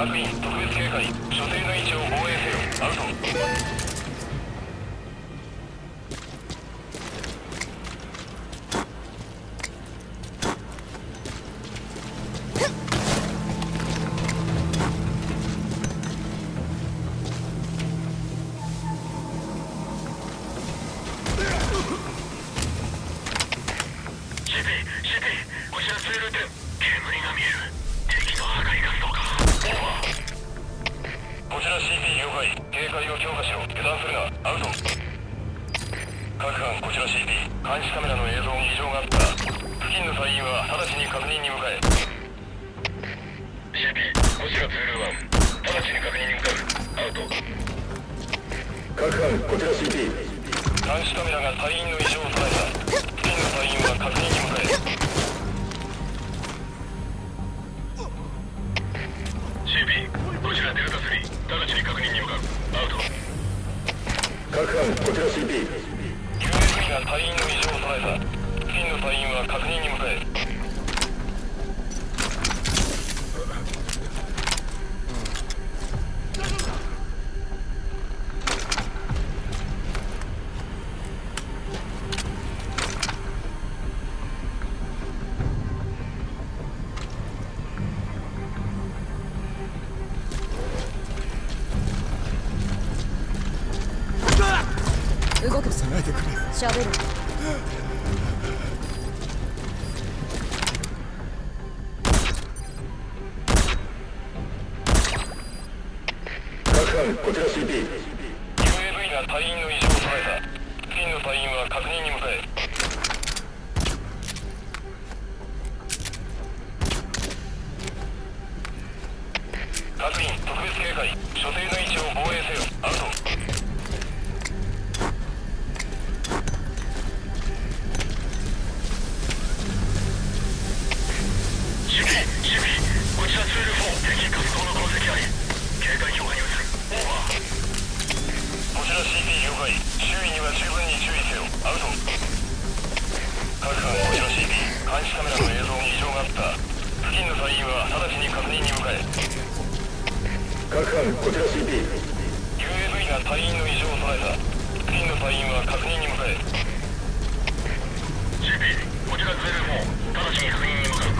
各 CB こちらブルーワ直ちに確認に向かう。アウト各班こちら CB 監視カメラが隊員の異常を捉えた。喋る。こちら CP UAV が隊員の異常を捉えた。付近の隊員は確認に向かえ。各員特別警戒。所定の位置を周囲には十分に注意せよアウト各班こちら CP 監視カメラの映像に異常があった。付近の隊員は直ちに確認に向かえ各班こちら CP UAV が隊員の異常を捉えた。付近の隊員は確認に向かえ CP こちら ZL4 直ちに確認に向かう。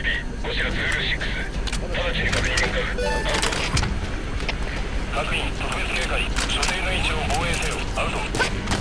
ー確認各特別警戒。所定の位置を防衛せよ。アウト。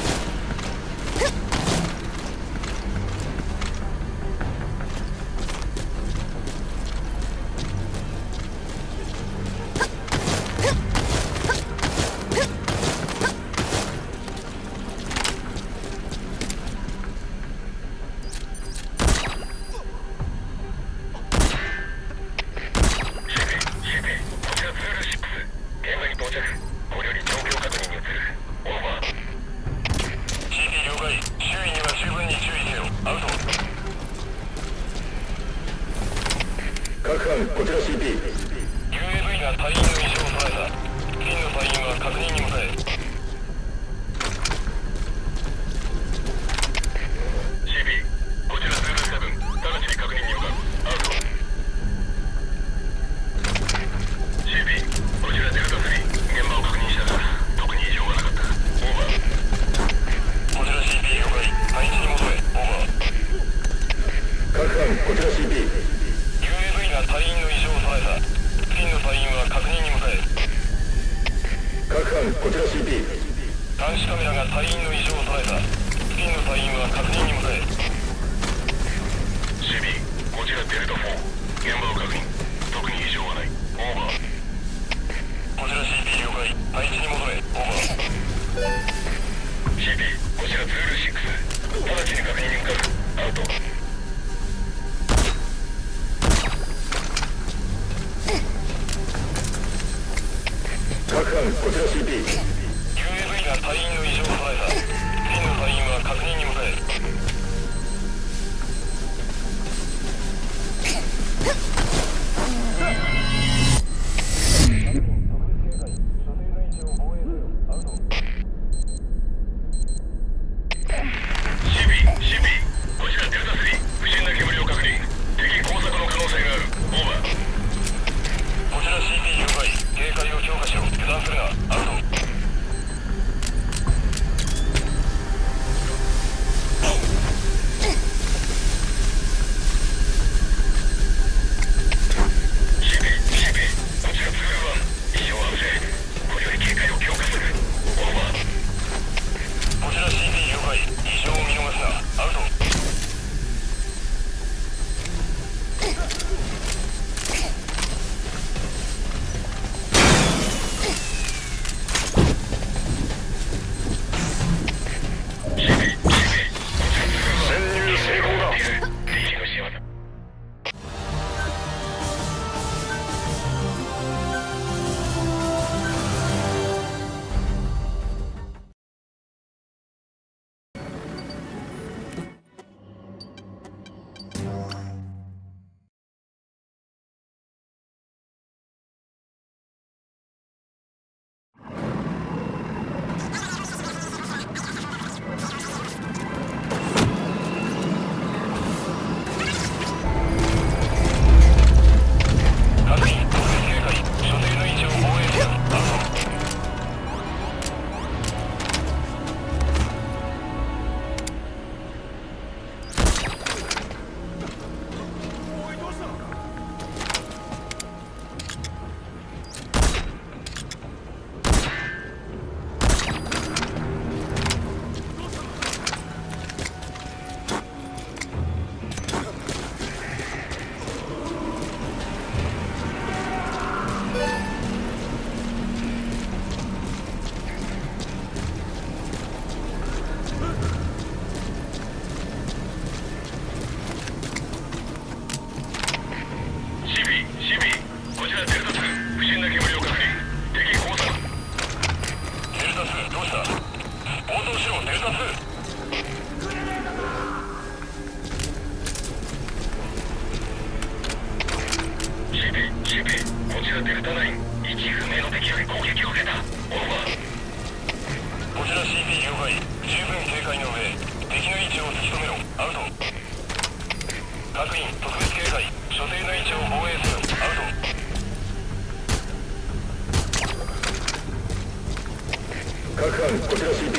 各班こちら CP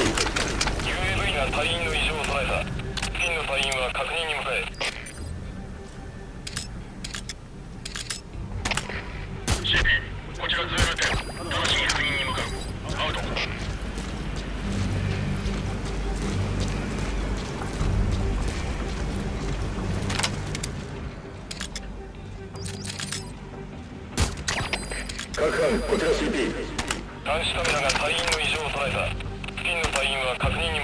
UAV が隊員の異常を捉えた付近の隊員は確認に向かえ CP こちらズーム点正しい確認に向かうアウト各班こちら CP 監視カメラが隊員ド付近の隊員は確認に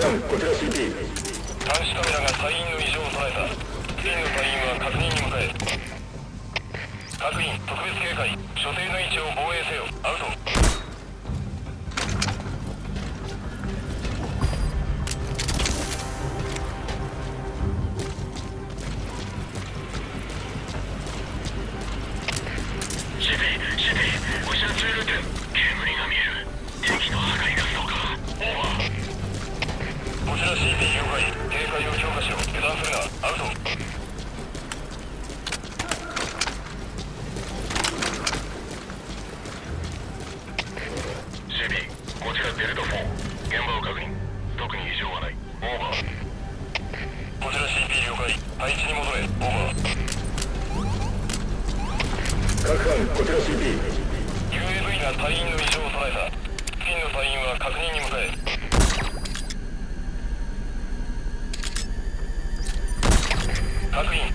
艦こちら CP 監視カメラが隊員の異常を捉えた。付近の隊員は確認に向かえ各員特別警戒。所定の位置を防衛せよ。アウト。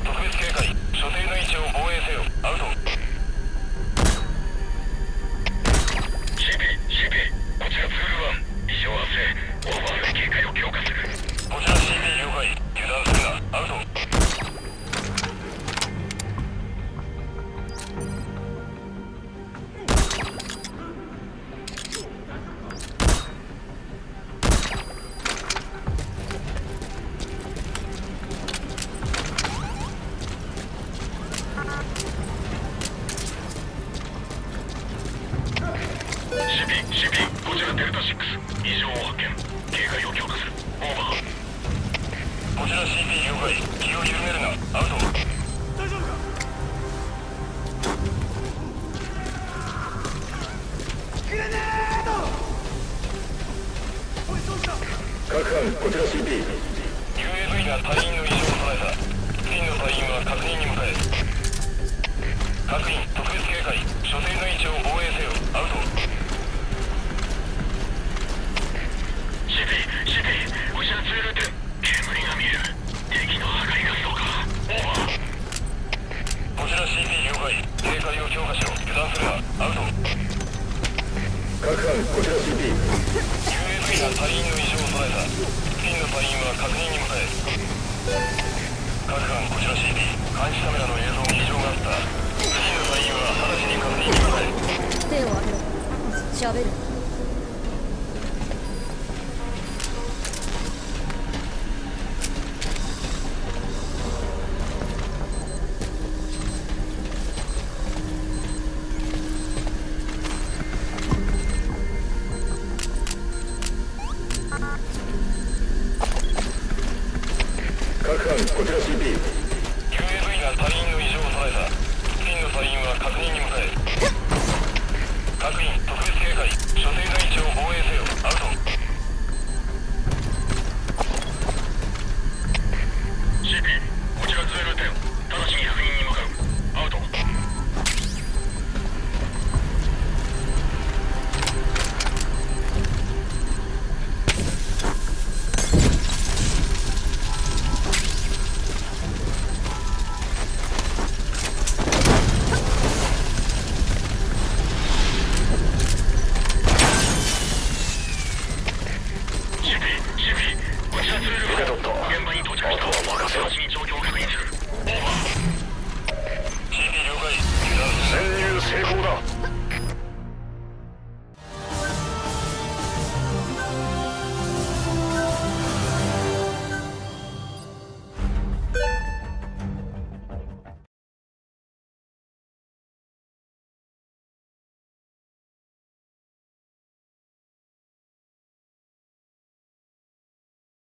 特別警戒。シルデルタ6異常を発見警戒を強化するオーバーこちら CP 了解気を緩めるなアウト大丈夫かグレネードおいそうした各班こちら CP UAV が隊員の異常を捉えた真の隊員は確認に向かえ確認喋るあとは任せろ